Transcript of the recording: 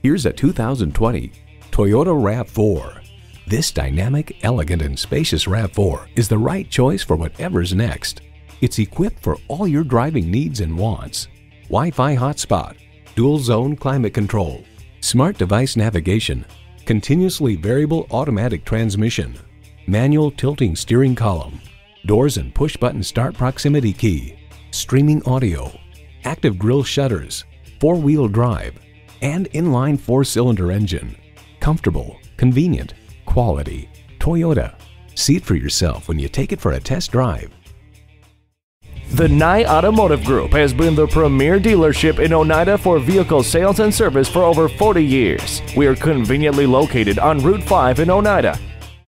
Here's a 2020 Toyota RAV4. This dynamic, elegant, and spacious RAV4 is the right choice for whatever's next. It's equipped for all your driving needs and wants. Wi-Fi hotspot, dual zone climate control, smart device navigation, continuously variable automatic transmission, manual tilting steering column, doors and push button start proximity key, streaming audio, active grille shutters, four-wheel drive, and inline four-cylinder engine. Comfortable, convenient, quality. Toyota. See it for yourself when you take it for a test drive. The Nye Automotive Group has been the premier dealership in Oneida for vehicle sales and service for over 40 years. We are conveniently located on Route 5 in Oneida